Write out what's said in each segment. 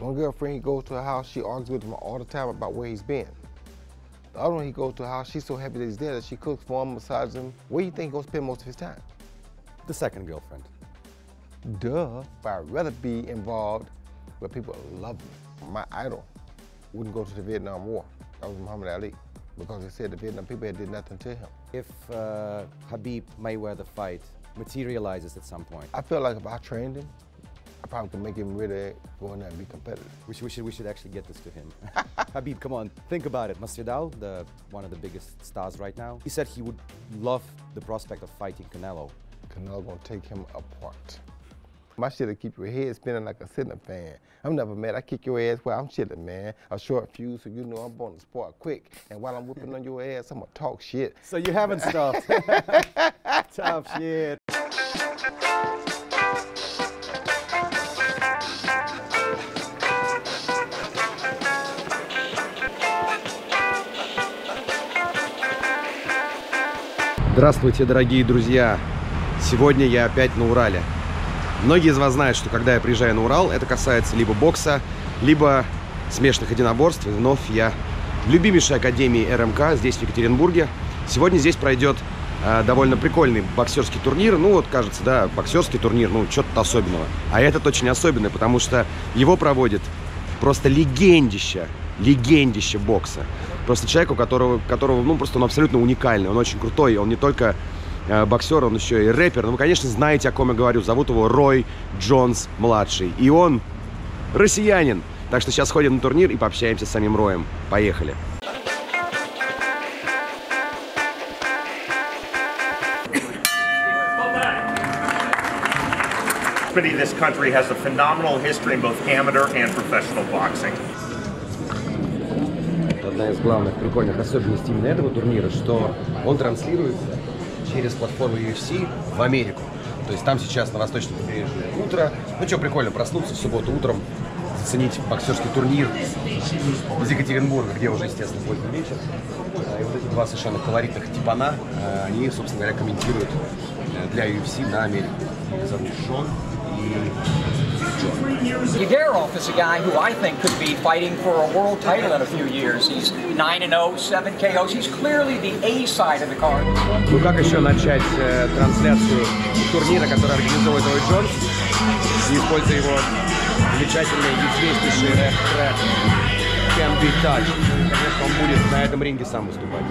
One girlfriend, he goes to her house, she argues with him all the time about where he's been. The other one, he goes to her house, she's so happy that he's there that she cooks for him, massages him. Where do you think he goes spend most of his time? The second girlfriend. Duh, but I'd rather be involved where people love me. My idol wouldn't go to the Vietnam War. That was Muhammad Ali, because they said the Vietnam people had did nothing to him. If uh, Khabib Mayweather fight materializes at some point, I feel like if I trained him, I probably could make him really go in there and be competitive. we should, we should, we should actually get this to him. Khabib, come on, think about it. Masvidal, the, one of the biggest stars right now, he said he would love the prospect of fighting Canelo. Canelo gonna take him apart. My shit'll keep your head spinning like a ceiling fan. I'm never mad. I kick your ass while I'm chilling, man. A short fuse, so you know I'm on the spot quick. And while I'm whipping on your ass, I'ma talk shit. So you haven't stopped. Tough shit. Здравствуйте, дорогие друзья! Сегодня я опять на Урале. Многие из вас знают, что когда я приезжаю на Урал, это касается либо бокса, либо смешанных единоборств. И вновь я в любимейшей академии РМК здесь, в Екатеринбурге. Сегодня здесь пройдет э, довольно прикольный боксерский турнир. Ну вот, кажется, да, боксерский турнир, ну, что-то особенного. А этот очень особенный, потому что его проводит просто легендища, легендище бокса. Просто человек, у которого, которого, ну, просто он абсолютно уникальный, он очень крутой, он не только э, боксер, он еще и рэпер. Ну, вы, конечно, знаете, о ком я говорю. Зовут его Рой Джонс-младший. И он россиянин. Так что сейчас сходим на турнир и пообщаемся с самим Роем. Поехали. This country has a phenomenal history in both amateur and professional boxing. Одна из главных прикольных особенностей именно этого турнира, что он транслируется через платформу UFC в Америку. То есть там сейчас на восточном побережье утро. Ну что, прикольно проснуться в субботу утром, заценить боксерский турнир из Екатеринбурга, где уже, естественно, поздний вечер. А, И вот эти два совершенно колоритных типана, а, они, собственно говоря, комментируют э, для UFC на Америку. Их зовут Шон Yagarov is a guy who I think could be fighting for a world title in a few years. He's 9 and 0, 7 KOs. He's clearly the A side of the card. Ну как еще начать э, трансляцию турнира, который организовывает Рой Джонс, используя его замечательный известнейший рэп-трек Can Be Touched. Конечно, он будет на этом ринге сам выступать.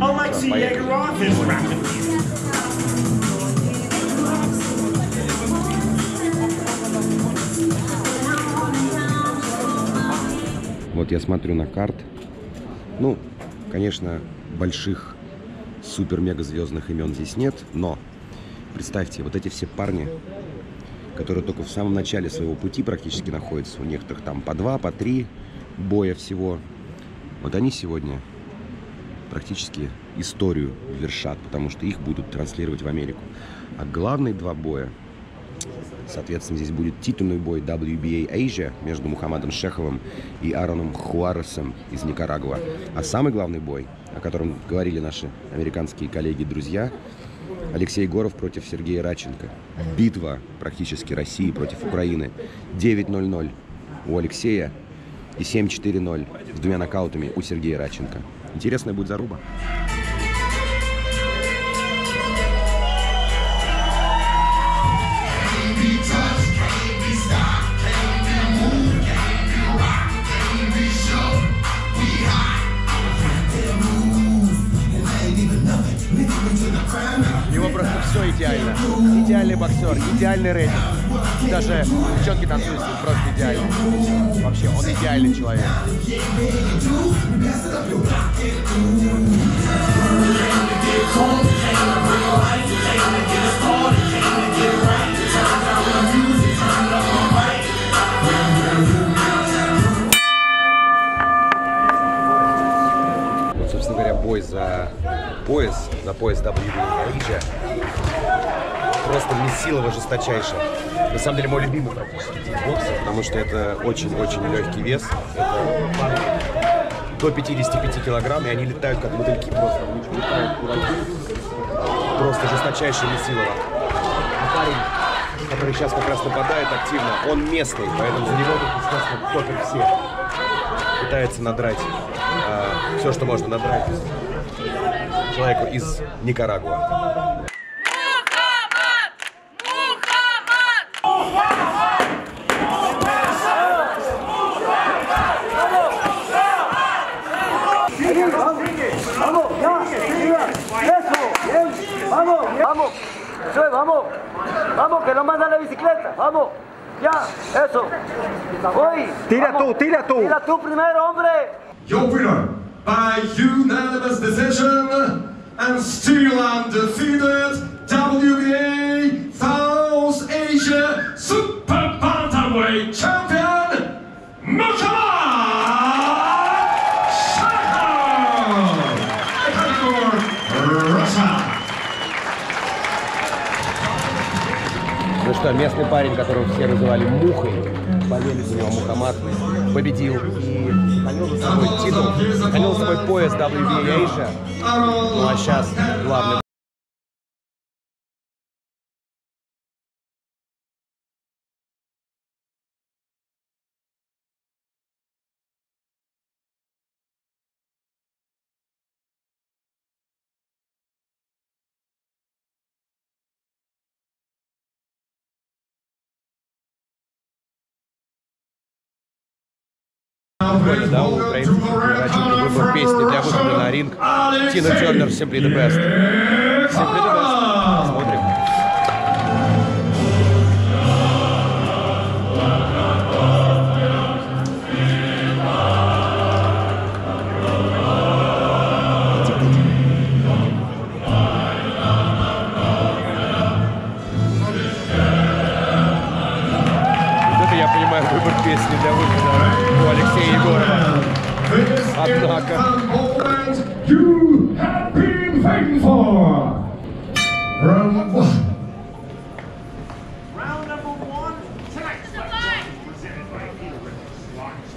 Alexei Поехали. Yegorov is Вот я смотрю на карт. Ну, конечно, больших супер-мега-звездных имен здесь нет, но представьте, вот эти все парни, которые только в самом начале своего пути практически находятся, у некоторых там по два, по три боя всего, вот они сегодня практически историю вершат, потому что их будут транслировать в Америку. А главные два боя, соответственно, здесь будет титульный бой WBA Asia между Мухаммадом Шеховым и Аароном Хуаресом из Никарагуа. А самый главный бой, о котором говорили наши американские коллеги и друзья, Алексей Егоров против Сергея Раченко. Битва практически России против Украины. 9-0-0 у Алексея и 7-4-0 с двумя нокаутами у Сергея Раченко. Интересная будет заруба. Идеальный боксер, идеальный. И даже девчонки танцуют с просто идеально. Вообще, он идеальный человек. Вот, собственно говоря, бой за пояс, за пояс WBA Asia. Просто месилово жесточайшее. На самом деле мой любимый практически бокса, потому что это очень-очень легкий вес. Это до 55 килограмм, и они летают как мотыльки просто. Просто жесточайшее месилово. А парень который сейчас как раз нападает активно, он местный, поэтому за него естественно, топят все. Пытается надрать э, все, что можно надрать человеку из Никарагуа. Voy. Tira tú, tira tú. Tira tú primero, hombre. Your winner by unanimous decision and still undefeated WBA South Asia Super Bantamweight Champion! Ecuador, Russia. Ну что, местный парень, которого все называли Мухой, болели за него Мухаммад, победил и сохранил за собой титул, сохранил за собой пояс WBA. Ну а сейчас главный Прикольно, да, у украинцев выбор песни для выхода на ринг. Тина Тернер Simply the Best. Simply the Best. abknacken. From you have been fighting for. Round one. Round number one, Tonight, presented by Peter Ricketts, Lawrence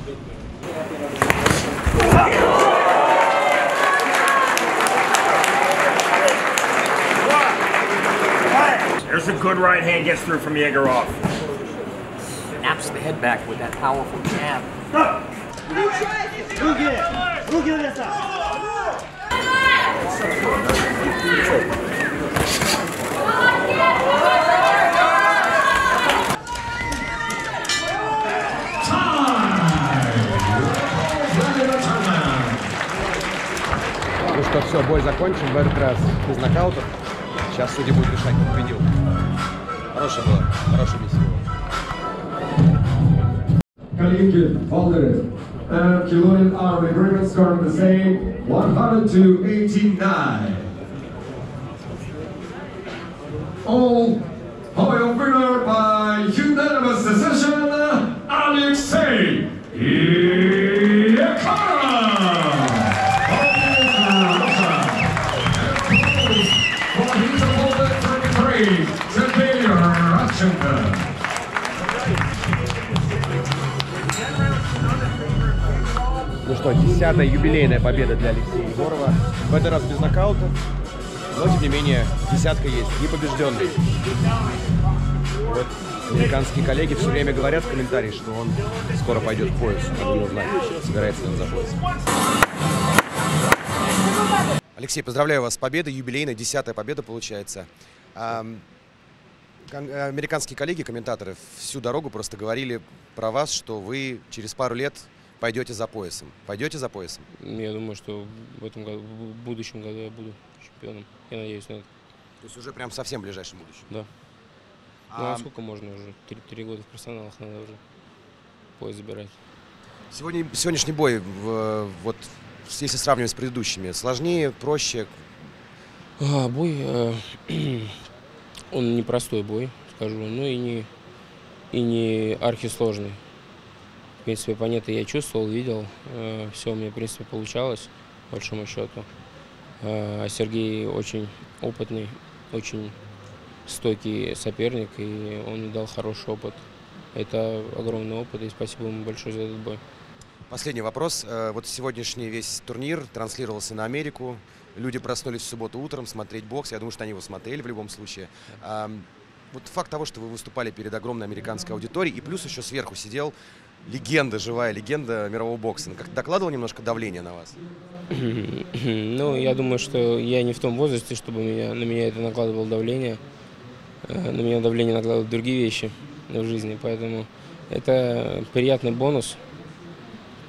There's a good right hand gets through from Yegorov. Snaps the head back with that powerful jab. Руки! Руки на место! Ну что, все, бой закончен. В этот раз без нокаутов. Сейчас судьи будут решать, кто победил. Хорошая была, хорошая миссия. Калинкин, Валдерес. And Kilonian Army agreement scoring the same 100 to 89. All что, десятая юбилейная победа для Алексея Егорова. В этот раз без нокаута. Но, тем не менее, десятка есть. Непобежденный. Вот американские коллеги все время говорят в комментариях, что он скоро пойдет к поясу. Надо не узнать, собирается ли он за пояс. Алексей, поздравляю вас с победой, юбилейная, десятая победа получается. Американские коллеги, комментаторы, всю дорогу просто говорили про вас, что вы через пару лет пойдете за поясом. Пойдете за поясом? Я думаю, что в этом году, в будущем году я буду чемпионом. Я надеюсь на это. То есть уже прям совсем в ближайшем будущем. Да. Ну А а сколько можно уже? Три, три года в профессионалах надо уже пояс забирать. сегодня, сегодняшний бой, вот если сравнивать с предыдущими, сложнее, проще? А, бой, э, он непростой бой, скажу, но и не, и не архисложный. В принципе, понятно, я чувствовал, видел, все у меня, в принципе, получалось, по большому счету. Э, А Сергей очень опытный, очень стойкий соперник, и он мне дал хороший опыт. Это огромный опыт, и спасибо ему большое за этот бой. Последний вопрос. Э, Вот сегодняшний весь турнир транслировался на Америку. Люди проснулись в субботу утром смотреть бокс. Я думаю, что они его смотрели в любом случае. Вот факт того, что вы выступали перед огромной американской аудиторией, и плюс еще сверху сидел легенда, живая легенда мирового бокса. Как докладывал немножко давление на вас? Ну, я думаю, что я не в том возрасте, чтобы меня, на меня это накладывало давление. Э, На меня давление накладывают другие вещи в жизни, поэтому это приятный бонус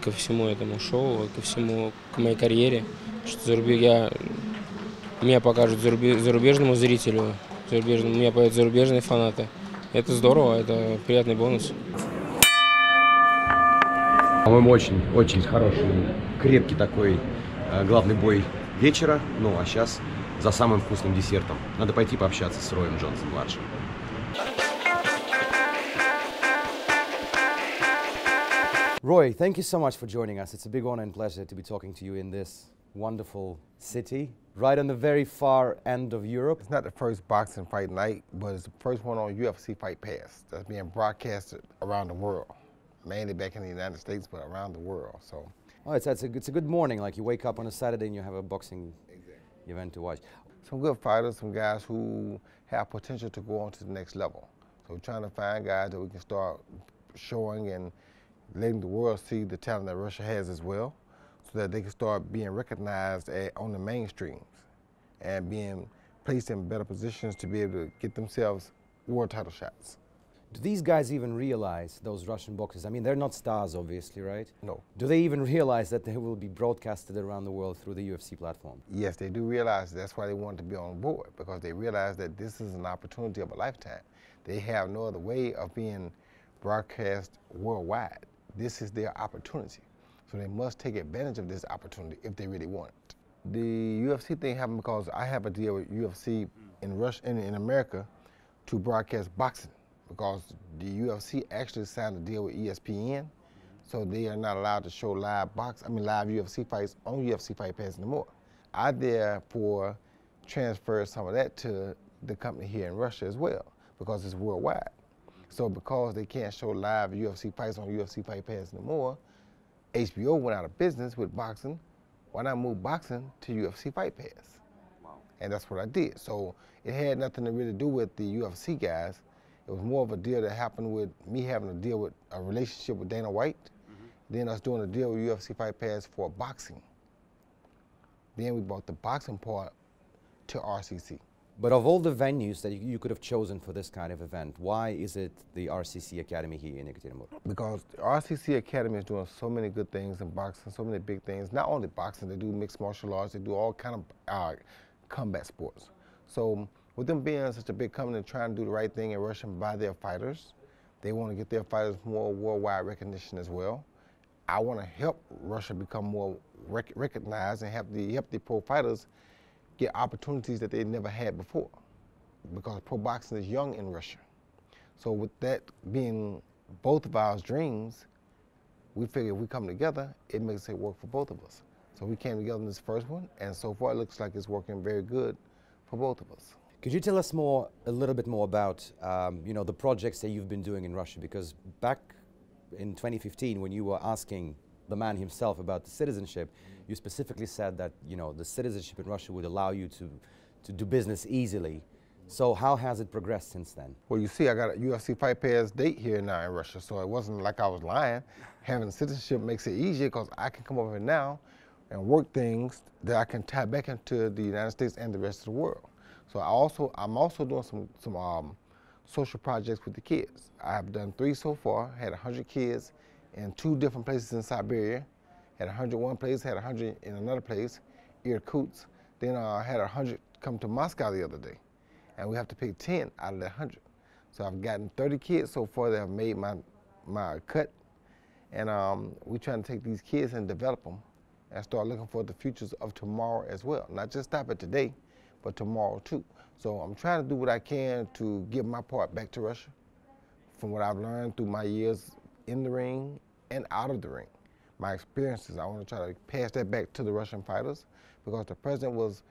ко всему этому шоу, ко всему, к моей карьере, что зарубеж, я, меня покажут зарубе- зарубежному зрителю, зарубежному, меня появятся зарубежные фанаты. Это здорово, это приятный бонус. По-моему, очень, очень хороший, крепкий такой э, главный бой вечера. Ну, а сейчас за самым вкусным десертом. Надо пойти пообщаться с Роем Джонсом-младшим. Roy, thank you so much for joining us. It's a big honor and pleasure to be talking to you in this wonderful city, right on the very far end of Europe. It's not the first boxing fight night, but it's the first one on UFC Fight Pass that's being broadcasted around the world. Mainly back in the United States, but around the world. So Oh, it's, it's, a, it's a good morning, like you wake up on a Saturday and you have a boxing event to watch. some good fighters, some guys who have potential to go on to the next level. So we're trying to find guys that we can start showing and letting the world see the talent that Russia has as well, so that they can start being recognized at, on the mainstreams and being placed in better positions to be able to get themselves world title shots. Do these guys even realize, those Russian boxers? I mean, they're not stars, obviously, right? No. Do they even realize that they will be broadcasted around the world through the UFC platform? Yes, they do realize that's why they want to be on board because they realize that this is an opportunity of a lifetime. They have no other way of being broadcast worldwide. This is their opportunity. So they must take advantage of this opportunity if they really want it. The UFC thing happened because I have a deal with UFC in Russia in, in America to broadcast boxing because the UFC actually signed a deal with ESPN, so they are not allowed to show live box. I mean live UFC fights on UFC Fight Pass anymore. I therefore transferred some of that to the company here in Russia as well because it's worldwide. So because they can't show live UFC fights on UFC Fight Pass anymore, HBO went out of business with boxing. Why not move boxing to UFC Fight Pass? And that's what I did. So it had nothing to really do with the UFC guys. It was more of a deal that happened with me having a deal with a relationship with Dana White, then us doing a deal with UFC Fight Pass for boxing. Then we brought the boxing part to RCC. But of all the venues that you, could have chosen for this kind of event, why is it the RCC Academy here in Ekaterinburg? because the RCC Academy is doing so many good things in boxing, so many big things. Not only boxing, they do mixed martial arts, they do all kind of uh, combat sports. So with them being such a big company trying to do the right thing and buy their fighters, they want to get their fighters more worldwide recognition as well. I want to help Russia become more rec- recognized and help the help the pro fighters get opportunities that they never had before, because pro boxing is young in Russia. So with that being both of our dreams, we figured if we come together, it makes it work for both of us. So we came together in this first one, and so far it looks like it's working very good for both of us. Could you tell us more, a little bit more about, um, you know, the projects that you've been doing in Russia? Because back in 2015, when you were asking the man himself about the citizenship, you specifically said that, you know, the citizenship in Russia would allow you to, to do business easily. So how has it progressed since then? Well, you see, I got a UFC Fight Pass date here now in Russia, so it wasn't like I was lying. Having citizenship makes it easier because I can come over now and work things that I can tie back into the United States and the rest of the world. So I also, I'm also doing some some um, social projects with the kids. I have done three so far. Had 100 kids in two different places in Siberia. Had 100 one place, had 100 in another place, Irkutsk. Then I uh, had 100 come to Moscow the other day and we have to pick 10 out of that 100. So I've gotten 30 kids so far that have made my, my cut. And um, we're trying to take these kids and develop them and start looking for the futures of tomorrow as well. Not just stop at today, but tomorrow too. So I'm trying to do what I can to give my part back to Russia from what I've learned through my years in the ring and out of the ring. My experiences, I want to try to pass that back to the Russian fighters because the president was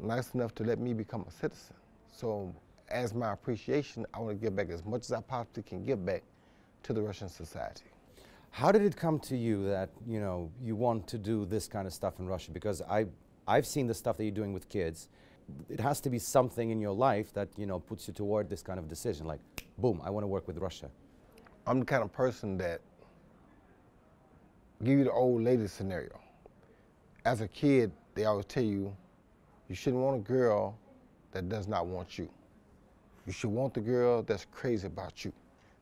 nice enough to let me become a citizen. So as my appreciation, I want to give back as much as I possibly can give back to the Russian society. How did it come to you that you know you want to do this kind of stuff in Russia? Because I I've seen the stuff that you're doing with kids. it has to be something in your life that you know puts you toward this kind of decision. Like, boom, I want to work with Russia. I'm the kind of person that give you the old lady scenario. As a kid, they always tell you you shouldn't want a girl that does not want you. You should want the girl that's crazy about you.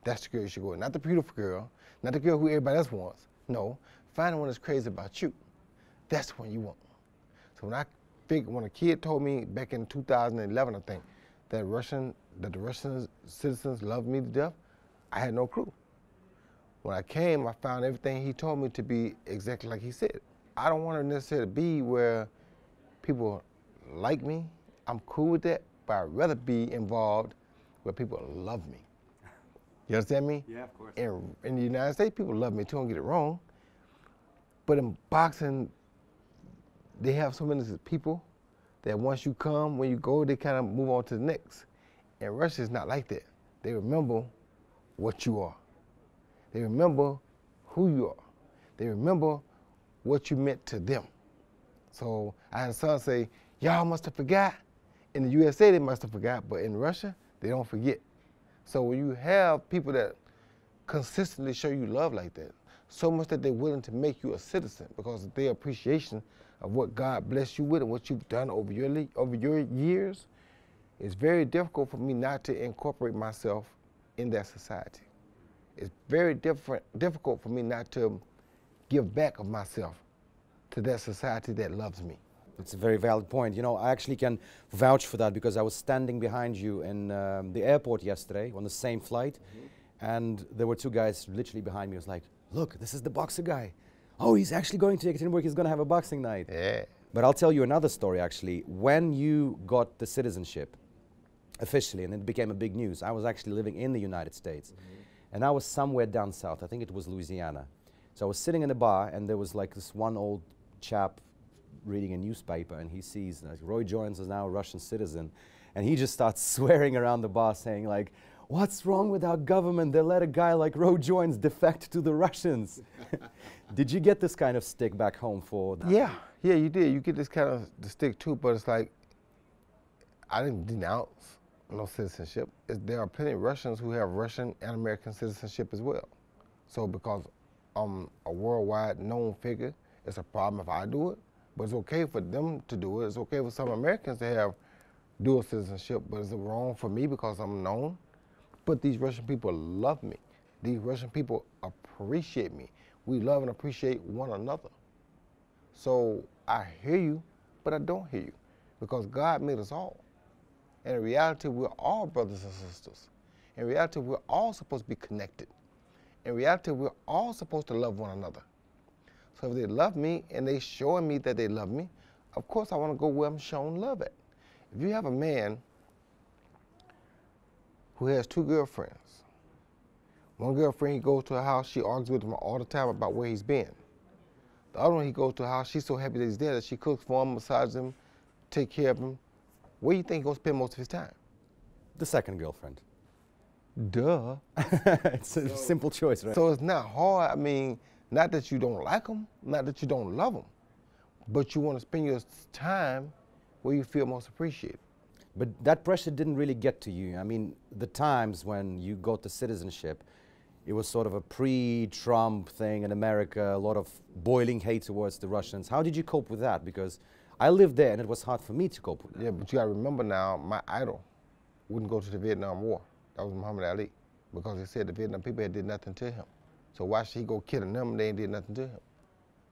That's the girl you should go with. Not the beautiful girl, not the girl who everybody else wants. No, find the one that's crazy about you. That's the one you want. So when I think, when a kid told me back in 2011, I think, that Russian, that the Russian citizens loved me to death, I had no clue. When I came, I found everything he told me to be exactly like he said. I don't want to necessarily be where people like me. I'm cool with that, but I'd rather be involved where people love me. You understand me? Yeah, of course. In, in the United States, people love me too, don't get it wrong. But in boxing, they have so many people that once you come, when you go, they kind of move on to the next. And Russia is not like that. They remember what you are. They remember who you are. They remember what you meant to them. So I had son say, y'all must have forgot. In the USA, they must have forgot, but in Russia, they don't forget. So when you have people that consistently show you love like that, so much that they're willing to make you a citizen because of their appreciation of what God blessed you with and what you've done over your, over your years, it's very difficult for me not to incorporate myself in that society. It's very different, difficult for me not to give back of myself to that society that loves me. It's a very valid point. You know, I actually can vouch for that because I was standing behind you in um, the airport yesterday on the same flight, mm -hmm. and there were two guys literally behind me. I was like, "Look, this is the boxer guy. Oh, he's actually going to Ekaterinburg. He's going to have a boxing night." Yeah. But I'll tell you another story. Actually, when you got the citizenship officially, and it became a big news, I was actually living in the United States, mm -hmm. and I was somewhere down south. I think it was Louisiana. So I was sitting in a bar, and there was like this one old chap reading a newspaper and he sees like, Roy Jones is now a Russian citizen, and he just starts swearing around the bar, saying like, "What's wrong with our government? They let a guy like Roy Jones defect to the Russians." did you get this kind of stick back home for? That? Yeah, yeah, you did. You get this kind of the stick too, but it's like I didn't denounce no citizenship. It's, there are plenty of Russians who have Russian and American citizenship as well. So because I'm a worldwide known figure, it's a problem if I do it. But it's okay for them to do it. It's okay for some Americans to have dual citizenship, but is it wrong for me because I'm known? But these Russian people love me. These Russian people appreciate me. We love and appreciate one another. So I hear you, but I don't hear you because God made us all. And in reality, we're all brothers and sisters. In reality, we're all supposed to be connected. In reality, we're all supposed to love one another. So if they love me and they showing me that they love me, of course I want to go where I'm shown love at. If you have a man who has two girlfriends, one girlfriend he goes to a house, she argues with him all the time about where he's been. The other one he goes to a house, she's so happy that he's there that she cooks for him, massages him, take care of him. Where do you think he's gonna spend most of his time? The second girlfriend. Duh. it's a so, simple choice, right? So it's not hard. I mean, not that you don't like them, not that you don't love them, but you want to spend your time where you feel most appreciated. But that pressure didn't really get to you. I mean, the times when you got the citizenship, it was sort of a pre-Trump thing in America, a lot of boiling hate towards the Russians. How did you cope with that? Because I lived there and it was hard for me to cope with that. Yeah, but you gotta remember now, my idol wouldn't go to the Vietnam War. That was Muhammad Ali, because he said the Vietnam people had did nothing to him. So why should he go killing them they ain't did nothing to him?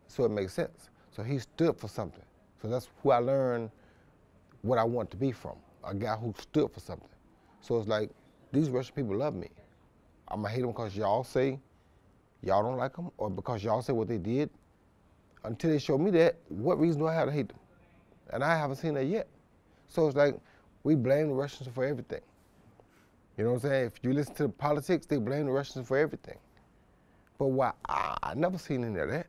So it makes sense. So he stood for something. So that's who I learned what I want to be from, a guy who stood for something. So it's like, these Russian people love me. I'm gonna hate them because y'all say y'all don't like them or because y'all say what they did. Until they show me that, what reason do I have to hate them? And I haven't seen that yet. So it's like, we blame the Russians for everything. You know what I'm saying? If you listen to the politics, they blame the Russians for everything. But why I, I never seen any of that.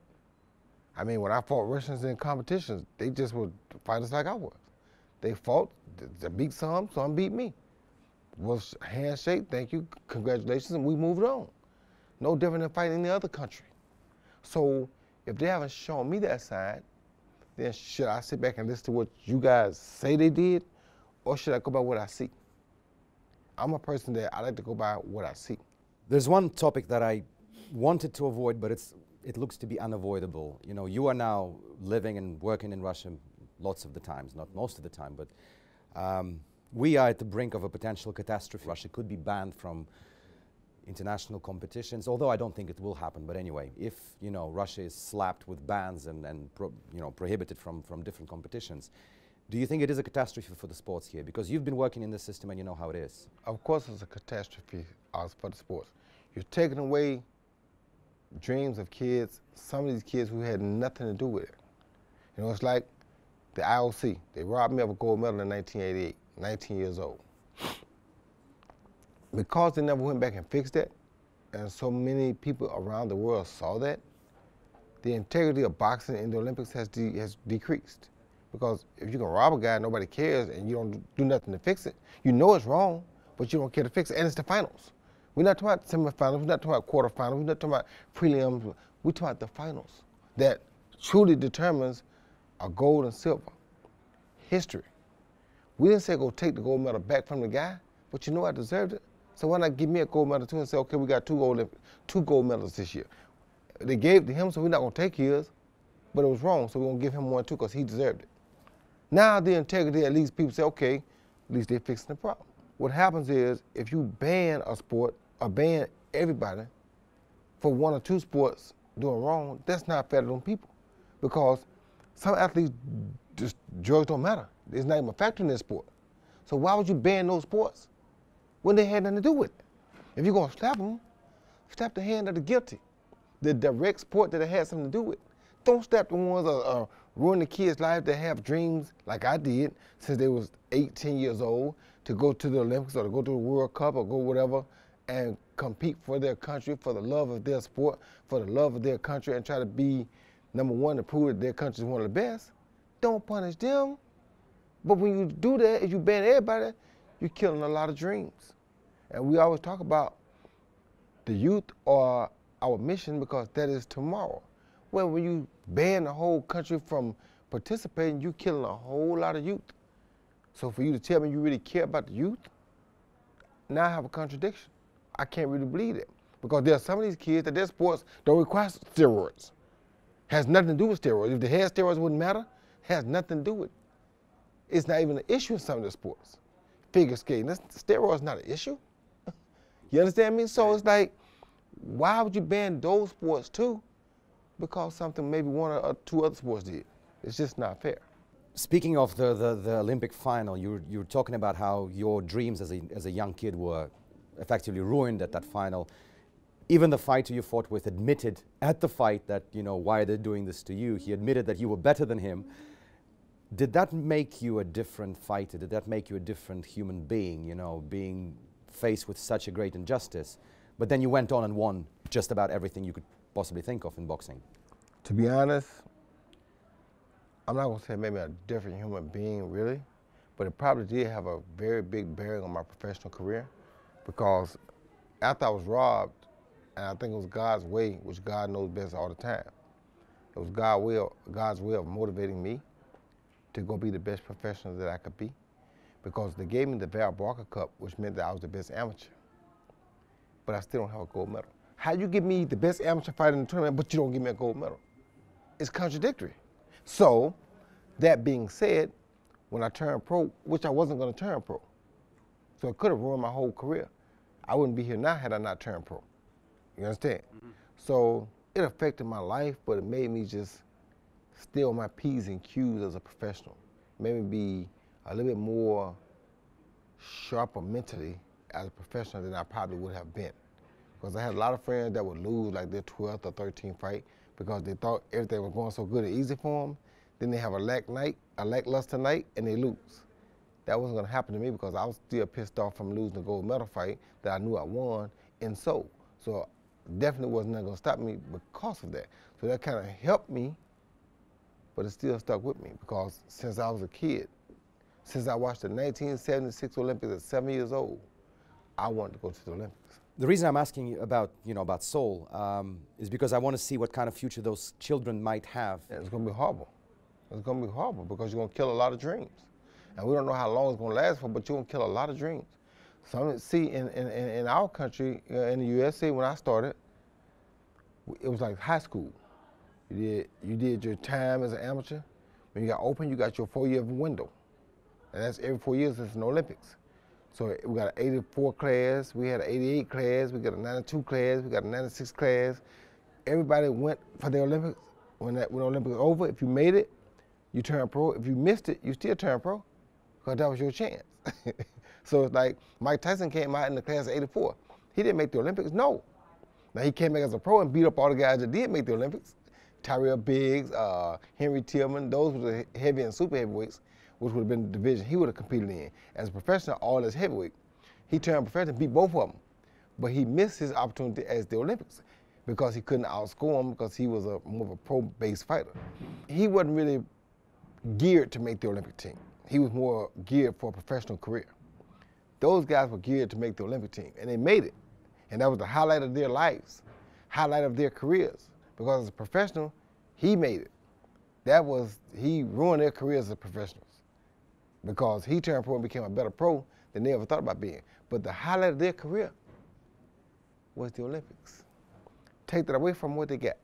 I mean, when I fought Russians in competitions, they just would fight us like I was. They fought to beat some, some beat me. Was handshake, thank you, congratulations, and we moved on. No different than fighting any other country. So if they haven't shown me that side, then should I sit back and listen to what you guys say they did, or should I go by what I see? I'm a person that I like to go by what I see. There's one topic that I wanted to avoid, but it's it looks to be unavoidable. You know, you are now living and working in Russia lots of the times, not most of the time, but um, we are at the brink of a potential catastrophe. Russia could be banned from international competitions, although I don't think it will happen. But anyway, if you know Russia is slapped with bans and, and pro, you know prohibited from, from different competitions, do you think it is a catastrophe for the sports here? Because you've been working in the system and you know how it is. Of course, it's a catastrophe for the sports. You're taking away dreams of kids, some of these kids who had nothing to do with it. You know, it's like the IOC. They robbed me of a gold medal in 1988, 19 years old. Because they never went back and fixed it, and so many people around the world saw that, the integrity of boxing in the Olympics has, de has decreased. Because if you can rob a guy, nobody cares, and you don't do nothing to fix it, you know it's wrong, but you don't care to fix it, and it's the finals. We're not talking about semifinals. We're not talking about quarterfinals. We're not talking about prelims. We're talking about the finals that truly determines a gold and silver. History. We didn't say go take the gold medal back from the guy, but you know I deserved it. So why not give me a gold medal too and say, okay, we got two gold, two gold medals this year. They gave to him, so we're not gonna take his, but it was wrong, so we're gonna give him one too because he deserved it. Now the integrity, at least people say, okay, at least they're fixing the problem. What happens is if you ban a sport, or ban everybody for one or two sports doing wrong, that's not fair to them people. Because some athletes, just drugs don't matter. It's not even a factor in their sport. So why would you ban those sports when they had nothing to do with it? If you're gonna slap them, slap the hand of the guilty. The direct sport that it had something to do with. Don't slap the ones that uh, ruin the kids' life that have dreams like I did since they was 18 years old to go to the Olympics or to go to the World Cup or go whatever and compete for their country, for the love of their sport, for the love of their country, and try to be number one to prove that their country is one of the best, don't punish them. But when you do that, if you ban everybody, you're killing a lot of dreams. And we always talk about the youth are our mission because that is tomorrow. Well, when you ban the whole country from participating, you're killing a whole lot of youth. So for you to tell me you really care about the youth, now I have a contradiction. I can't really believe it. Because there are some of these kids that their sports don't require steroids. Has nothing to do with steroids. If they had steroids, wouldn't matter. Has nothing to do with it. It's not even an issue in some of the sports. Figure skating, steroids not an issue. you understand me? So it's like, why would you ban those sports too? Because something maybe one or two other sports did. It's just not fair. Speaking of the, the, the Olympic final, you were, you were talking about how your dreams as a, as a young kid were effectively ruined at that final. Even the fighter you fought with admitted at the fight that, you know, why are they doing this to you? He admitted that you were better than him. Did that make you a different fighter? Did that make you a different human being, you know, being faced with such a great injustice? But then you went on and won just about everything you could possibly think of in boxing. To be honest, I'm not gonna say maybe a different human being, really, but it probably did have a very big bearing on my professional career because after I was robbed, and I think it was God's way, which God knows best all the time. It was God will, God's way of motivating me to go be the best professional that I could be because they gave me the Val Barker Cup, which meant that I was the best amateur. But I still don't have a gold medal. How you give me the best amateur fighter in the tournament, but you don't give me a gold medal? It's contradictory. So, that being said, when I turned pro, which I wasn't going to turn pro, so it could have ruined my whole career. I wouldn't be here now had I not turned pro. You understand? Mm-hmm. So it affected my life, but it made me just steal my P's and Q's as a professional. It made me be a little bit more sharper mentally as a professional than I probably would have been. Because I had a lot of friends that would lose like their 12th or 13th fight because they thought everything was going so good and easy for them. Then they have a lack night, a lackluster night, and they lose that wasn't gonna happen to me because I was still pissed off from losing the gold medal fight that I knew I won in Seoul. So definitely wasn't gonna stop me because of that. So that kind of helped me, but it still stuck with me because since I was a kid, since I watched the 1976 Olympics at seven years old, I wanted to go to the Olympics. The reason I'm asking you about, you know, about Seoul um, is because I want to see what kind of future those children might have. Yeah, it's going to be horrible. It's going to be horrible because you're going to kill a lot of dreams. and we don't know how long it's going to last for, but you're going to kill a lot of dreams. So, see, in, in, in our country, uh, in the USA, when I started, it was like high school. You did, you did your time as an amateur. When you got open, you got your four-year window. And that's every four years, it's an Olympics. So we got an 84 class, we had an 88 class, we got a 92 class, we got a 96 class. Everybody went for the Olympics. When, that, when the Olympics was over, if you made it, you turned pro. If you missed it, you still turned pro, because that was your chance. so it's like Mike Tyson came out in the class of 84. He didn't make the Olympics, no. Now he came back as a pro and beat up all the guys that did make the Olympics. Tyrell Biggs, uh, Henry Tillman, those were the heavy and super heavyweights, which would have been the division he would have competed in. As a professional, all as heavyweight. He turned professional, beat both of them. But he missed his opportunity as the Olympics because he couldn't outscore him because he was a more of a pro-based fighter. He wasn't really geared to make the Olympic team. He was more geared for a professional career. Those guys were geared to make the Olympic team, and they made it. And that was the highlight of their lives, highlight of their careers. Because as a professional, he made it. That was, he ruined their careers as professionals. Because he turned pro and became a better pro than they ever thought about being. But the highlight of their career was the Olympics. Take that away from what they got.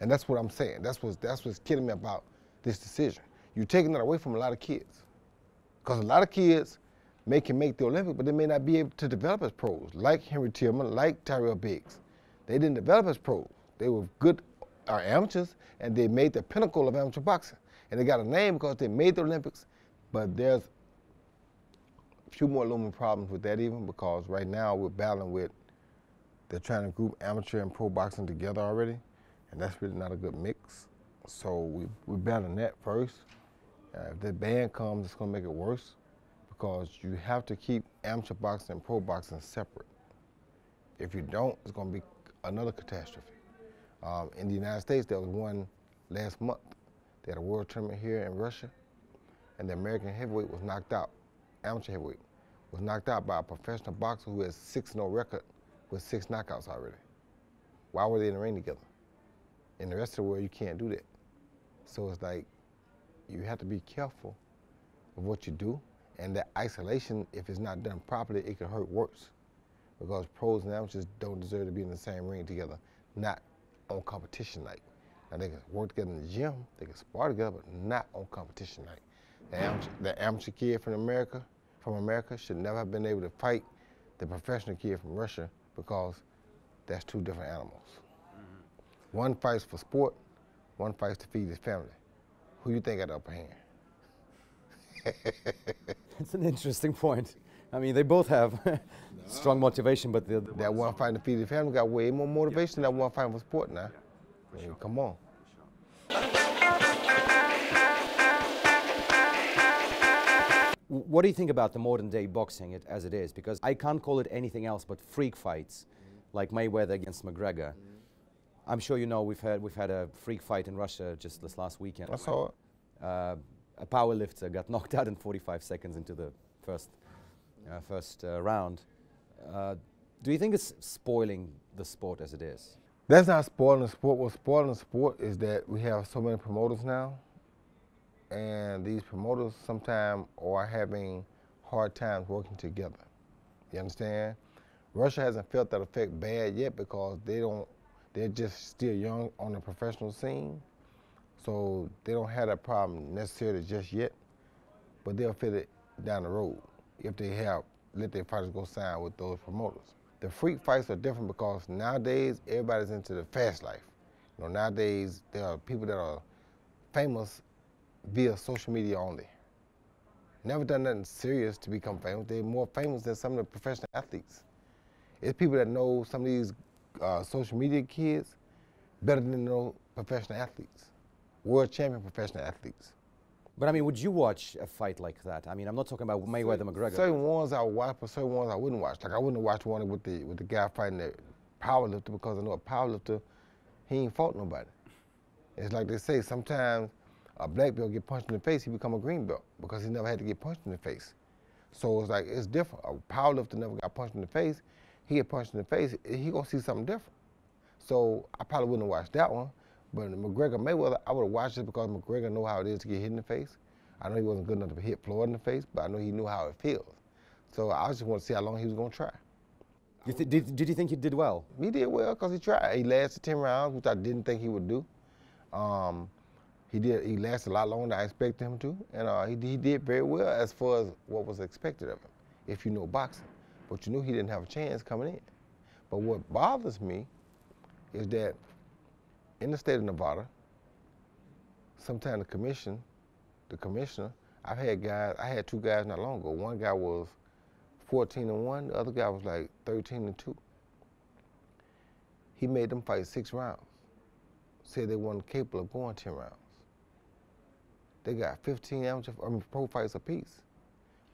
And that's what I'm saying. That's what's, that's what's killing me about this decision. You're taking that away from a lot of kids. Because a lot of kids may can make the Olympics, but they may not be able to develop as pros, like Henry Tillman, like Tyrell Biggs. They didn't develop as pros. They were good uh, amateurs, and they made the pinnacle of amateur boxing. And they got a name because they made the Olympics, but there's a few more looming problems with that even because right now we're battling with, they're trying to group amateur and pro boxing together already, and that's really not a good mix. So we, we're battling that first. Uh, if the ban comes, it's gonna make it worse because you have to keep amateur boxing and pro boxing separate. If you don't, it's going to be another catastrophe. Um, in the United States, there was one last month. They had a world tournament here in Russia, and the American heavyweight was knocked out, amateur heavyweight, was knocked out by a professional boxer who has 6-0 record with six knockouts already. Why were they in the ring together? In the rest of the world, you can't do that. So it's like, you have to be careful of what you do and that isolation, if it's not done properly, it can hurt worse. Because pros and amateurs don't deserve to be in the same ring together, not on competition night. Now they can work together in the gym, they can spar together, but not on competition night. The amateur, the amateur kid from America, from America should never have been able to fight the professional kid from Russia because that's two different animals. Mm -hmm. One fights for sport, one fights to feed his family. Who you think got the upper hand? It's an interesting point. I mean, they both have strong motivation, but the, the that one fighting to feed the family got way more motivation than that one fighting for sport now. I mean, come on. What do you think about the modern day boxing it, as it is? Because I can't call it anything else but freak fights, like Mayweather against McGregor. I'm sure you know we've had we've had a freak fight in Russia just this last weekend. I saw it. Uh, a power lifter got knocked out in 45 seconds into the first, uh, first uh, round. Uh, do you think it's spoiling the sport as it is? That's not spoiling the sport. What's spoiling the sport is that we have so many promoters now, and these promoters sometimes are having hard times working together. You understand? Russia hasn't felt that effect bad yet because they don't, they're just still young on the professional scene. So they don't have that problem necessarily just yet, but they'll fit it down the road if they have let their fighters go sign with those promoters. The freak fights are different because nowadays everybody's into the fast life. You know, nowadays there are people that are famous via social media only. Never done nothing serious to become famous. They're more famous than some of the professional athletes. It's people that know some of these uh, social media kids better than know professional athletes world champion professional athletes. But I mean, would you watch a fight like that? I mean, I'm not talking about Mayweather McGregor. Certain ones I would watch, but certain ones I wouldn't watch. Like I wouldn't watch one with the with the guy fighting the powerlifter because I know a powerlifter, he ain't fought nobody. It's like they say sometimes a black belt get punched in the face, he become a green belt because he never had to get punched in the face. So it's like it's different. A powerlifter never got punched in the face. He get punched in the face, he gonna see something different. So I probably wouldn't watch that one. But McGregor Mayweather, I would have watched it because McGregor know how it is to get hit in the face. I know he wasn't good enough to hit Floyd in the face, but I know he knew how it feels. So I just want to see how long he was going to try. You did, did you think he did well? He did well because he tried. He lasted 10 rounds, which I didn't think he would do. Um, he did. He lasted a lot longer than I expected him to, and uh, he, he did very well as far as what was expected of him, if you know boxing. But you knew he didn't have a chance coming in. But what bothers me is that in the state of Nevada, sometimes the commission, the commissioner, I've had guys, I had two guys not long ago. One guy was 14 and 1, the other guy was like 13 and 2. He made them fight six rounds. Said they weren't capable of going 10 rounds. They got 15 amateur I mean, pro fights apiece.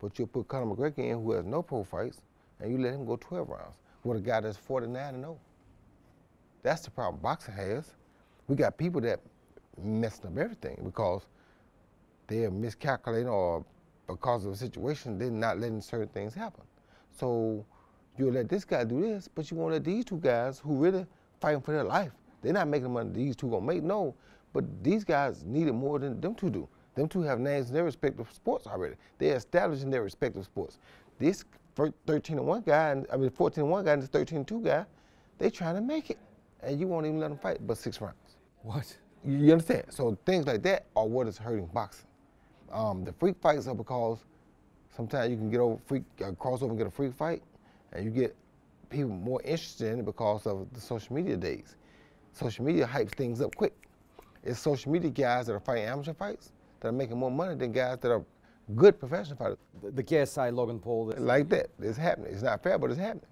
But you put Conor McGregor in who has no pro fights, and you let him go 12 rounds with a guy that's 49 and 0. That's the problem boxing has. We got people that messing up everything because they're miscalculating or because of the situation, they're not letting certain things happen. So you'll let this guy do this, but you won't let these two guys who really fighting for their life. They're not making the money these two gonna make, no. But these guys need it more than them two do. Them two have names in their respective sports already. They're established in their respective sports. This 13 and 1 guy, and, I mean 14 and 1 guy and this 13 and 2 guy, they trying to make it. And you won't even let them fight but six rounds. What? You understand? So things like that are what is hurting boxing. Um, the freak fights are because sometimes you can get over freak, uh, cross over and get a freak fight, and you get people more interested in it because of the social media days. Social media hypes things up quick. It's social media guys that are fighting amateur fights that are making more money than guys that are good professional fighters. The, the KSI Logan Paul. this- Like that. It's happening. It's not fair, but it's happening.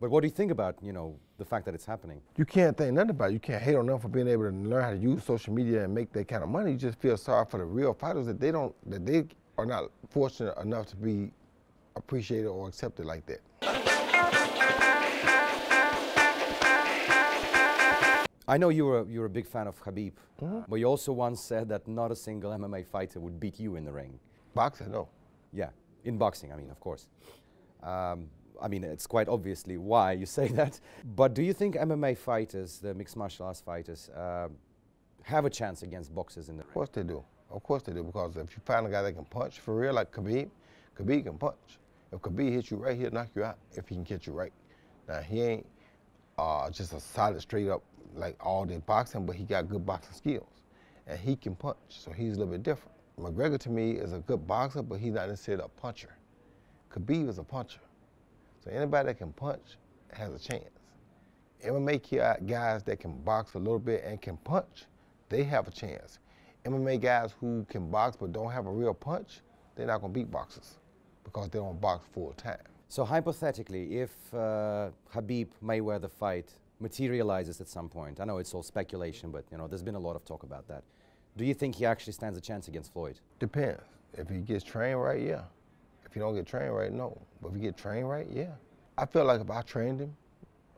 But what do you think about, you know, the fact that it's happening? You can't think nothing about it. You can't hate on them for being able to learn how to use social media and make that kind of money. You just feel sorry for the real fighters that they don't, that they are not fortunate enough to be appreciated or accepted like that. I know you're a, you're a big fan of Khabib, but you also once said that not a single MMA fighter would beat you in the ring. Boxing, no. Yeah, in boxing, I mean, of course. Um, I mean, it's quite obviously why you say that. But do you think MMA fighters, the mixed martial arts fighters, uh, have a chance against boxers in the Of course they do. Of course they do, because if you find a guy that can punch for real, like Khabib, Khabib can punch. If Khabib hits you right, he'll knock you out if he can catch you right. Now, he ain't uh, just a solid, straight up, like all day boxing, but he got good boxing skills. And he can punch, so he's a little bit different. McGregor, to me, is a good boxer, but he's not necessarily a puncher. Khabib is a puncher. So anybody that can punch has a chance. MMA ki- guys that can box a little bit and can punch, they have a chance. MMA guys who can box but don't have a real punch, they're not gonna beat boxers because they don't box full time. So hypothetically, if uh, Khabib Mayweather fight materializes at some point, I know it's all speculation, but you know there's been a lot of talk about that. Do you think he actually stands a chance against Floyd? Depends. If he gets trained right, yeah. If you don't get trained right, no. But if you get trained right, yeah. I feel like if I trained him,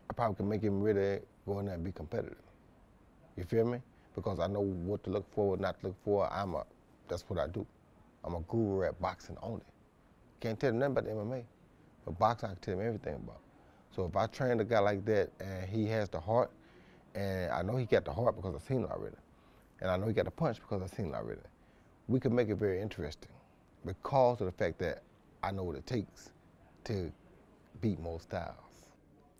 I probably could make him really go in there and be competitive. You feel me? Because I know what to look for, what not to look for. I'm a, that's what I do. I'm a guru at boxing only. Can't tell him nothing about the MMA, but boxing I can tell him everything about. So if I train a guy like that and he has the heart, and I know he got the heart because I've seen it already, and I know he got the punch because I've seen it already, we can make it very interesting because of the fact that I know what it takes to beat most styles.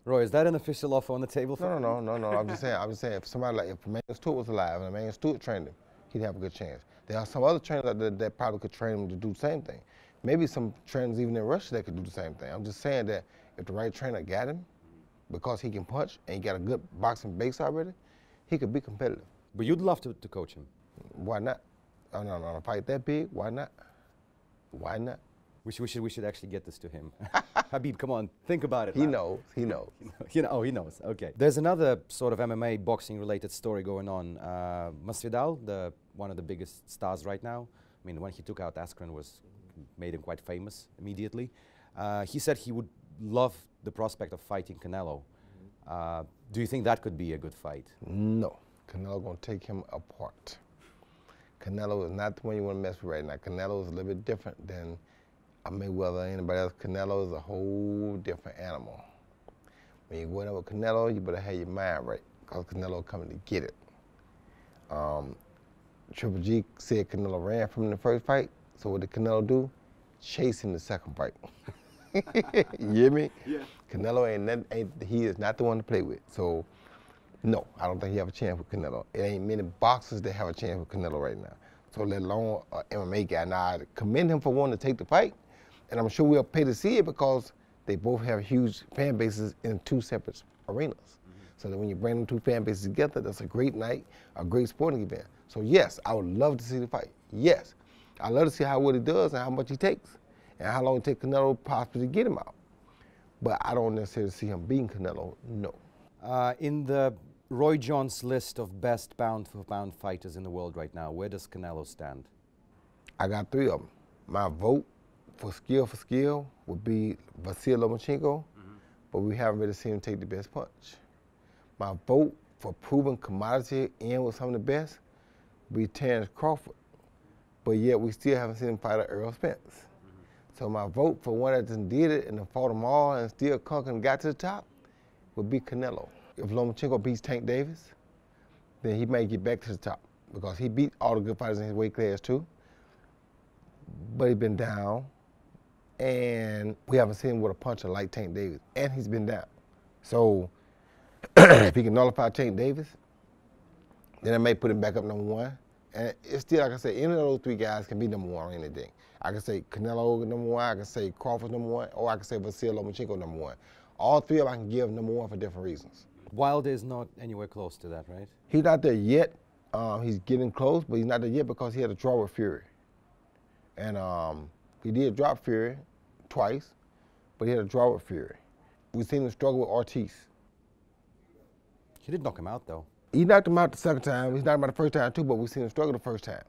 Roy, is that an official offer on the table? For No, no, no, no, no. I'm just saying. I'm just saying. If somebody like if Emanuel Steward was alive and Emanuel Steward trained him, he'd have a good chance. There are some other trainers out there that probably could train him to do the same thing. Maybe some trainers even in Russia that could do the same thing. I'm just saying that if the right trainer got him, because he can punch and he got a good boxing base already, he could be competitive. But you'd love to, to coach him. Why not? On a, on a fight that big, why not? Why not? We should, we should, we should actually get this to him. Khabib, come on, think about it. He knows. He knows. you know, oh, he knows. Okay. There's another sort of MMA boxing related story going on. Uh, Masvidal, the one of the biggest stars right now. I mean, when he took out Askren, was made him quite famous immediately. Uh, he said he would love the prospect of fighting Canelo. Uh, do you think that could be a good fight? No. Canelo gonna take him apart. Canelo is not the one you want to mess with right now. Canelo is a little bit different than a Mayweather anybody else. Canelo is a whole different animal. When you go in there with Canelo, you better have your mind right, because Canelo coming to get it. Um, Triple G said Canelo ran from the first fight. So what did Canelo do? Chase him the second fight. you hear me? Yeah. Canelo ain't, nothing, ain't he is not the one to play with. So no, I don't think he have a chance with Canelo. It ain't many boxers that have a chance with Canelo right now. So let alone an MMA guy. Now I commend him for wanting to take the fight, and I'm sure we'll pay to see it because they both have huge fan bases in two separate arenas. Mm-hmm. So that when you bring them two fan bases together, that's a great night, a great sporting event. So yes, I would love to see the fight. Yes, I love to see how what he does and how much he takes, and how long it takes Canelo possibly to get him out. But I don't necessarily see him beating Canelo. No. Uh, in the Roy Jones list of best pound for pound fighters in the world right now, where does Canelo stand? I got three of them. My vote for skill for skill would be Vasyl Lomachenko, mm-hmm. but we haven't really seen him take the best punch. My vote for proven commodity and with some of the best would be Terence Crawford, but yet we still haven't seen him fight at Errol Spence. Mm-hmm. So my vote for one that just did it and fought them all and still conquered and got to the top would be Canelo if Lomachenko beats Tank Davis, then he may get back to the top because he beat all the good fighters in his weight class too. But he's been down, and we haven't seen him with a puncher like Tank Davis, and he's been down. So if he can nullify Tank Davis, then I may put him back up number one. And it's still, like I said, any of those three guys can be number one on anything. I can say Canelo number one, I can say Crawford number one, or I can say Vasyl Lomachenko number one. All three of them I can give number one for different reasons. Wilder is not anywhere close to that, right? He's not there yet. Um, he's getting close, but he's not there yet because he had a draw with Fury. And um, he did drop Fury twice, but he had a draw with Fury. We've seen him struggle with Ortiz. He did knock him out, though. He knocked him out the second time. He's knocked him out the first time, too, but we've seen him struggle the first time.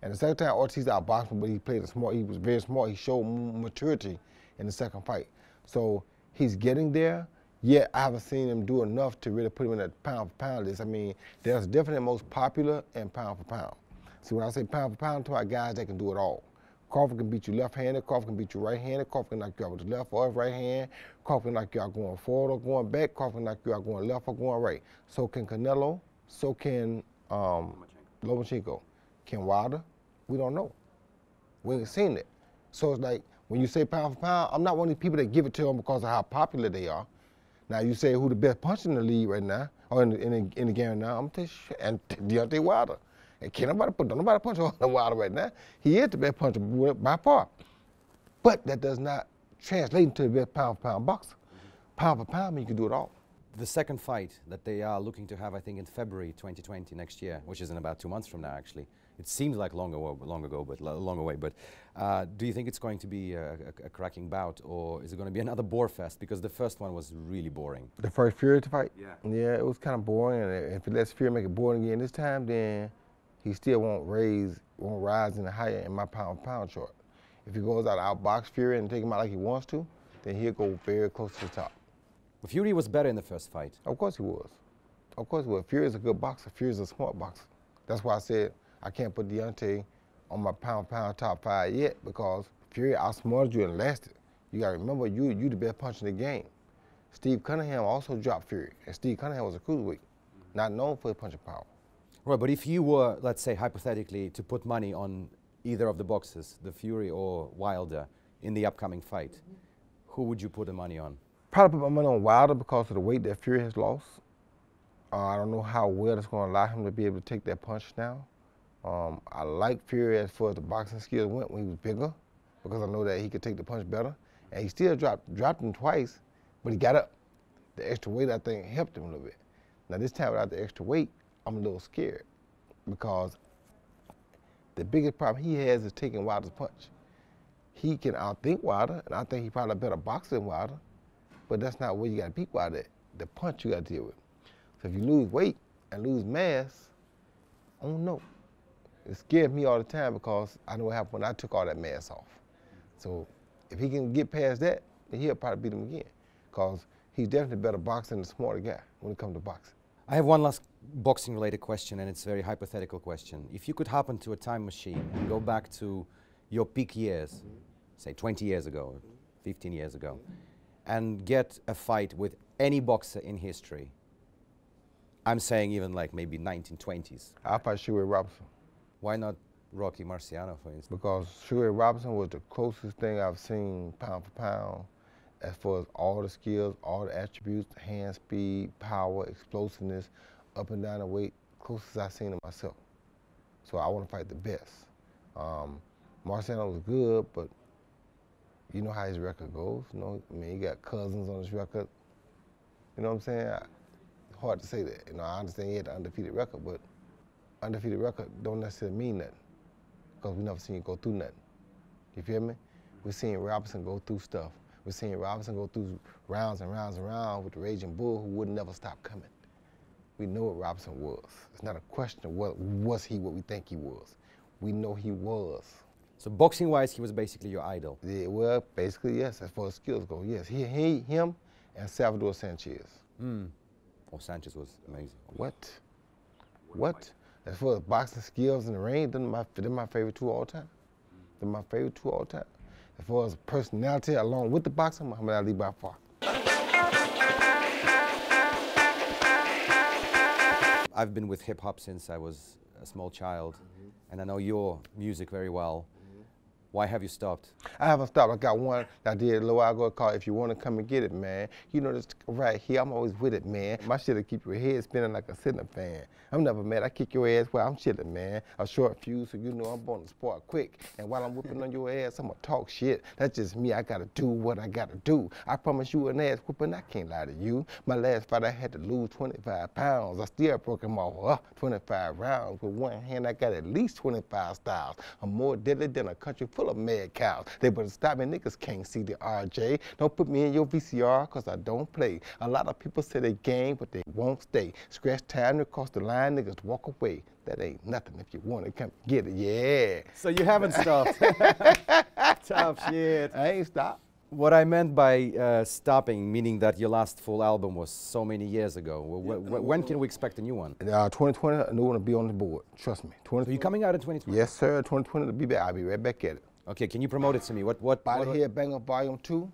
And the second time, Ortiz outboxed him, but he played a smart. He was very smart. He showed maturity in the second fight. So he's getting there, yet I haven't seen him do enough to really put him in that pound for pound list. I mean, there's definitely most popular and pound for pound. See, when I say pound for pound, to my guys that can do it all. Crawford can beat you left-handed, Crawford can beat you right-handed, Crawford can knock you out with the left or right hand, Crawford can knock you out going forward or going back, Crawford can knock you out going left or going right. So can Canelo, so can um, Lomachenko. Can Wilder? We don't know. We ain't seen it. So it's like, when you say pound for pound, I'm not one of these people that give it to them because of how popular they are. Now you say who the best puncher in the league right now, or in the, in the, in the game now? I'm telling you, and Deontay Wilder. And can't nobody put, don't nobody punch on Wilder right now. He is the best puncher by far. But that does not translate into the best pound for pound boxer. Pound for pound, you can do it all. The second fight that they are looking to have, I think, in February 2020 next year, which is in about two months from now, actually, it seems like long ago, long ago, but a long away. But uh, do you think it's going to be a, a, a, cracking bout, or is it going to be another bore fest? Because the first one was really boring. The first Fury fight. Yeah. Yeah, it was kind of boring. And if it lets Fury make it boring again this time, then he still won't raise, won't rise in the higher in my pound pound chart. If he goes out outbox Fury and take him out like he wants to, then he'll go very close to the top. Fury was better in the first fight. Of course he was. Of course he was. Fury is a good boxer. Fury is a smart boxer. That's why I said I can't put Deontay on my pound pound top five yet because Fury outsmarted you and lasted. You gotta remember you you the best puncher in the game. Steve Cunningham also dropped Fury, and Steve Cunningham was a cruiserweight, not known for his punching power. Right, but if you were, let's say hypothetically, to put money on either of the boxes, the Fury or Wilder, in the upcoming fight, who would you put the money on? Probably put my money on Wilder because of the weight that Fury has lost. Uh, I don't know how well it's going to allow him to be able to take that punch now. Um, I like Fury as far as the boxing skills went when he was bigger, because I know that he could take the punch better. And he still dropped dropped him twice, but he got up. The extra weight I think helped him a little bit. Now this time without the extra weight, I'm a little scared because the biggest problem he has is taking Wilder's punch. He can outthink Wilder, and I think he probably a better boxer than Wilder, but that's not where you got to beat Wilder at. The punch you got to deal with. So if you lose weight and lose mass, I don't know it scared me all the time because I know what happened when I took all that mass off. So if he can get past that, then he'll probably beat him again because he's definitely a better boxer and a smarter guy when it comes to boxing. I have one last boxing related question and it's a very hypothetical question. If you could hop into a time machine and go back to your peak years, say 20 years ago, 15 years ago, and get a fight with any boxer in history, I'm saying even like maybe 1920s. I'll fight Sugar Robinson. Why not Rocky Marciano, for instance? Because Sugar Ray Robinson was the closest thing I've seen pound for pound as far as all the skills, all the attributes, hand speed, power, explosiveness, up and down the weight, closest I've seen to myself. So I want to fight the best. Um, Marciano was good, but you know how his record goes. You know, I mean, he got cousins on his record. You know what I'm saying? I, hard to say that. You know, I understand he had the undefeated record, but undefeated record don't necessarily mean nothing because we never seen you go through nothing. You feel me? We're seeing Robinson go through stuff. We're seeing Robinson go through rounds and rounds and rounds with the Raging Bull who would never stop coming. We know what Robinson was. It's not a question of what was he what we think he was. We know he was. So boxing-wise, he was basically your idol. Yeah, well, basically, yes. As far as skills go, yes. He, he him, and Salvador Sanchez. Mm. Oh, Sanchez was amazing. What? What? As far as boxing skills in the ring, they're my, they're my favorite two all time. They're my favorite two all time. As far as personality, along with the boxing, Muhammad Ali by far. I've been with hip hop since I was a small child, and I know your music very well. Why have you stopped? I haven't stopped. I got one I did a little while ago called If You Want to Come and Get It, man. You know this right here, I'm always with it, man. My shit'll keep your head spinning like a ceiling fan. I'm never mad. I kick your ass while I'm chilling, man. A short fuse, so you know I'm born to sport quick. And while I'm whipping on your ass, I'ma talk shit. That's just me. I gotta do what I gotta do. I promise you an ass whooping, I can't lie to you. My last fight, I had to lose 25 pounds. I still broke him off uh, 25 rounds. With one hand, I got at least 25 styles. I'm more deadly than a country full of mad cows. They better stop me. Niggas can't see the RJ. Don't put me in your VCR, cause I don't play. A lot of people say they game, but they won't stay. Scratch time across the line, niggas walk away. That ain't nothing if you want to come get it. Yeah. So you haven't stopped. Tough shit. I ain't stopped. What I meant by uh, stopping, meaning that your last full album was so many years ago. Wh- wh- when can we expect a new one? Uh, 2020, a new one will be on the board. Trust me. 2020. So you coming out in 2020? Yes, sir. 2020 to be back. I'll be right back at it. Okay, can you promote it to me? What what? Body what Head Banger Volume 2.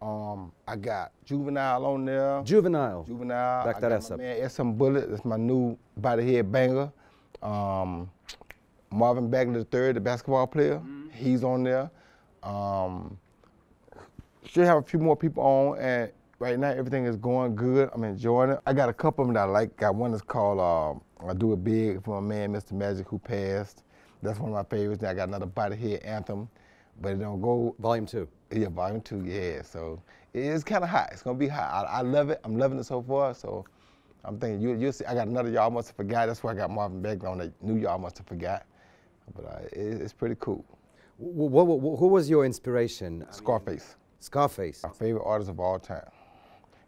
Um, I got Juvenile on there. Juvenile. Juvenile. Back I that got ass my up. Man, SM Bullet. That's my new Body Head Banger. Um, Marvin Bagley III, the basketball player. He's on there. Um, should have a few more people on, and right now everything is going good. I'm enjoying it. I got a couple of them that I like. Got one that's called um, I Do It Big for my man Mr. Magic who passed. That's one of my favorites. I got another Body Head Anthem, but it don't go. Volume two. Yeah, volume two. Yeah, so it's kind of hot. It's gonna be hot. I, I love it. I'm loving it so far. So I'm thinking you you see. I got another y'all must have forgot. That's why I got Marvin Bagley on that new y'all must have forgot. But uh, it, it's pretty cool. Wh- wh- wh- who was your inspiration? Scarface. Scarface. My favorite artist of all time.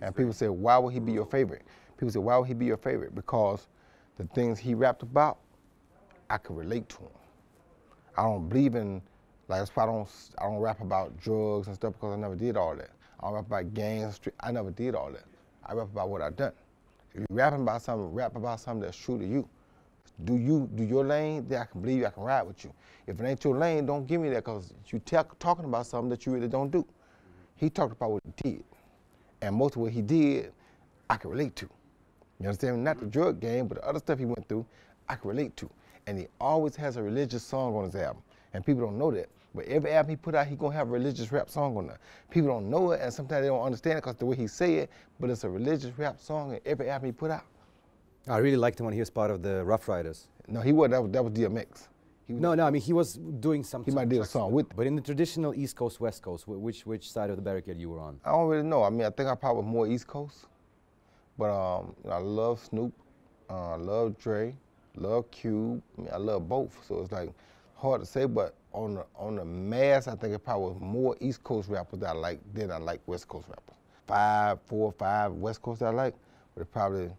And people say, why would he be your favorite? People say, why would he be your favorite? Because the things he rapped about, I could relate to him. I don't believe in, like that's why I don't, I don't rap about drugs and stuff because I never did all that. I don't rap about gangs, I never did all that. I rap about what I done. If you're rapping about something, rap about something that's true to you. Do you do your lane? Then I can believe you. I can ride with you. If it ain't your lane, don't give me that because you ta- talking about something that you really don't do. He talked about what he did, and most of what he did, I can relate to. You understand? Not the drug game, but the other stuff he went through, I can relate to. And he always has a religious song on his album, and people don't know that. But every album he put out, he gonna have a religious rap song on there. People don't know it, and sometimes they don't understand it because the way he say it. But it's a religious rap song in every album he put out. I really liked him when he was part of the Ruff Ryders. No, he wasn't. That was, that was DMX. He was, No, no, I mean he was doing some. He might did a song with. But in the traditional East Coast West Coast, which which side of the barricade you were on? I don't really know. I mean, I think I probably was more East Coast, but um, I love Snoop, uh, I love Dre, love Cube. I mean, I love both. So it's like hard to say, but on the on the mass, I think it probably was more East Coast rappers that I like than I like West Coast rappers. Five, four, five West Coast that I like, but probably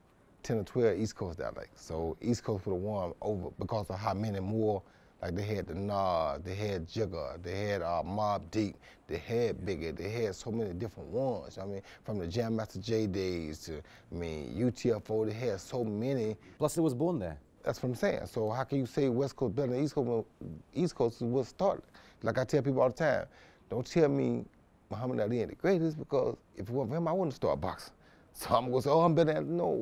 ten or twelve East Coast that I like. So East Coast would have won over because of how many more. Like they had the Nas, they had Jigga, they had uh, Mobb Deep, they had Biggie, they had so many different ones. I mean, from the Jam Master Jay days to, I mean, UTFO, they had so many. Plus, it was born there. That's what I'm saying. So how can you say West Coast better than East Coast when East Coast what started? Like I tell people all the time, don't tell me Muhammad Ali ain't the greatest because if it wasn't for him, I wouldn't start boxing. So I'm gonna say, oh, I'm better than no.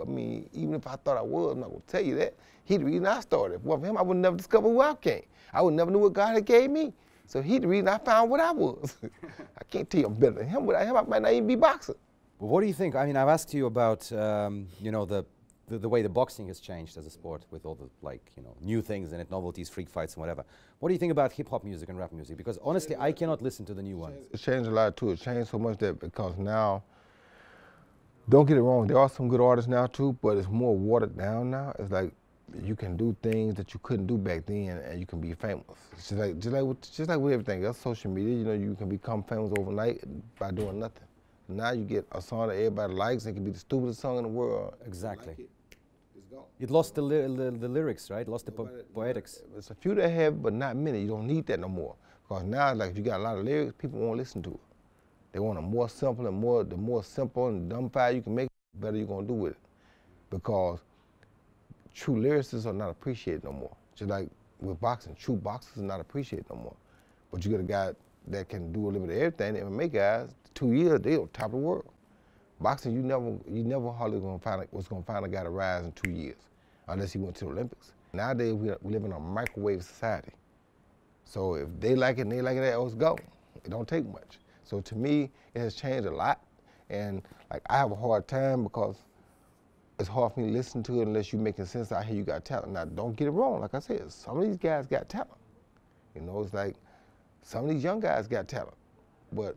I mean, even if I thought I was, I'm not gonna tell you that. He the reason I started. If it wasn't for him, I would never discover who I came. I would never know what God had gave me. So he the reason I found what I was. I can't tell you I'm better than him. Without him, I might not even be boxing. Well, what do you think? I mean, I've asked you about, um, you know, the, the, the way the boxing has changed as a sport with all the, like, you know, new things in it, novelties, freak fights and whatever. What do you think about hip-hop music and rap music? Because honestly, I cannot listen to the new ones. It's changed a lot too. It changed so much that because now, don't get it wrong, there are some good artists now too, but it's more watered down now. It's like you can do things that you couldn't do back then, and you can be famous. It's just like just like with, just like with everything else, social media. You know, you can become famous overnight by doing nothing. Now you get a song that everybody likes. It can be the stupidest song in the world. Exactly. it. It lost the, li- the, the lyrics, right? Lost the po- poetics. There's a few that have, but not many. You don't need that no more. Because now, like, if you got a lot of lyrics, people won't listen to it. They want a more simple and more, the more simple and dumb file you can make, the better you're gonna do with it. Because true lyricists are not appreciated no more. Just like with boxing, true boxers are not appreciated no more. But you got a guy that can do a little bit of everything. MMA guys, two years, they on top of the world. Boxing, you never, you never hardly gonna find a, was gonna find a guy to rise in two years, unless he went to the Olympics. Nowadays, we, we live in a microwave society. So if they like it and they like it, it's go. It don't take much. So to me, it has changed a lot. And like I have a hard time because it's hard for me to listen to it unless you're making sense I hear you got talent. Now don't get it wrong, like I said, some of these guys got talent. You know, it's like some of these young guys got talent. But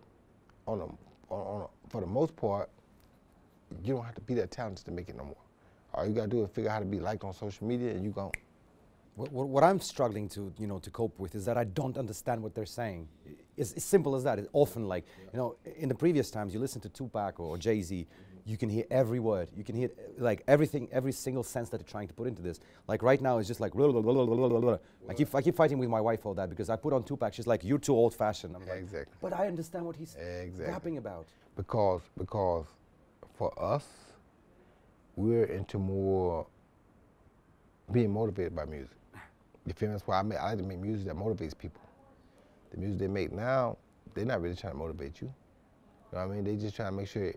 on a, on a, for the most part, you don't have to be that talented to make it no more. All you gotta do is figure out how to be liked on social media and you gone. What, what, what I'm struggling to, you know, to cope with is that I don't understand what they're saying. It's as simple as that. It's often like, you know, in the previous times you listen to Tupac or Jay-Z, you can hear every word. You can hear like everything, every single sense that they're trying to put into this. Like right now it's just like, blah, blah, blah. I keep, I keep fighting with my wife all that because I put on Tupac. She's like, you're too old-fashioned. I'm like, Exactly. but I understand what he's Exactly. rapping about. because because for us, we're into more being motivated by music. You feel me? That's why I, make, I like to make music that motivates people. The music they make now, they're not really trying to motivate you. You know what I mean? They just trying to make sure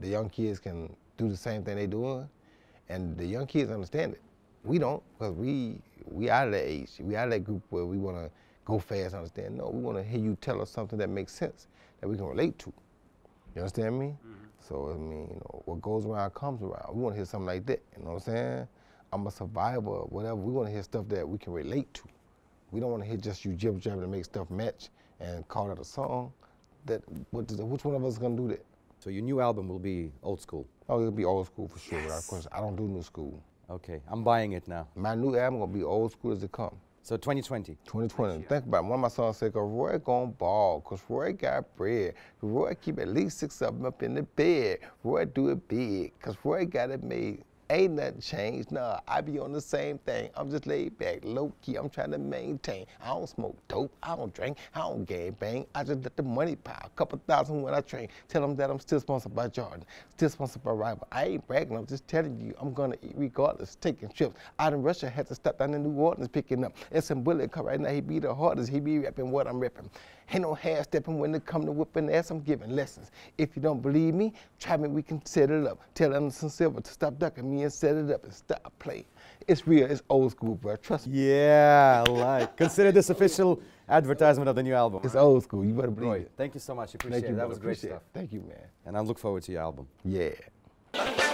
the young kids can do the same thing they doing, and the young kids understand it. We don't, because we we out of that age. We out of that group where we want to go fast, understand. No, we want to hear you tell us something that makes sense, that we can relate to. You understand me? Mm-hmm. So I mean, you know, what goes around comes around. We want to hear something like that. You know what I'm saying? I'm a survivor, whatever. We want to hear stuff that we can relate to. We don't want to hear just you jib jabbing to make stuff match and call it a song. That what does, which one of us is gonna do that? So your new album will be old school. Oh, it'll be old school for sure. Without question. I don't do new school. Okay, I'm buying it now. My new album gonna be old school as it come. So 2020. 2020. Think about it. One of my songs said, cause Roy gon' ball, cause Roy got bread. Roy keep at least six of them up in the bed. Roy do it big, cause Roy got it made. Ain't nothing changed. Nah, I be on the same thing. I'm just laid back, low key. I'm trying to maintain. I don't smoke dope. I don't drink. I don't gang bang. I just let the money pile. A couple thousand when I train. Tell them that I'm still sponsored by Jordan. Still sponsored by Rival. I ain't bragging. I'm just telling you. I'm gonna eat regardless. Taking trips. Out in Russia, had to stop down in New Orleans picking up. And some bullet cut right now. He be the hardest. He be rapping what I'm rapping. Ain't no half stepping when it come to whipping ass. I'm giving lessons. If you don't believe me, try me. We can set it up. Tell Anderson Silva to stop ducking me and set it up and stop playing. It's real. It's old school, bro. Trust me. Yeah, like. Consider this official advertisement of the new album. It's old school. You better believe Roy, it. thank you so much. Appreciate Thank you. it. That brother. was great Appreciate it. stuff. Thank you, man. And I look forward to your album. Yeah.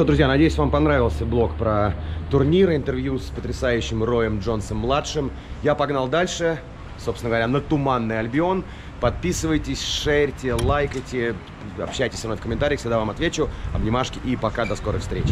Что, друзья, надеюсь, вам понравился блог про турниры, интервью с потрясающим Роем Джонсом-младшим. Я погнал дальше, собственно говоря, на Туманный Альбион. Подписывайтесь, шерьте, лайкайте, общайтесь со мной в комментариях, всегда вам отвечу. Обнимашки и пока, до скорых встреч.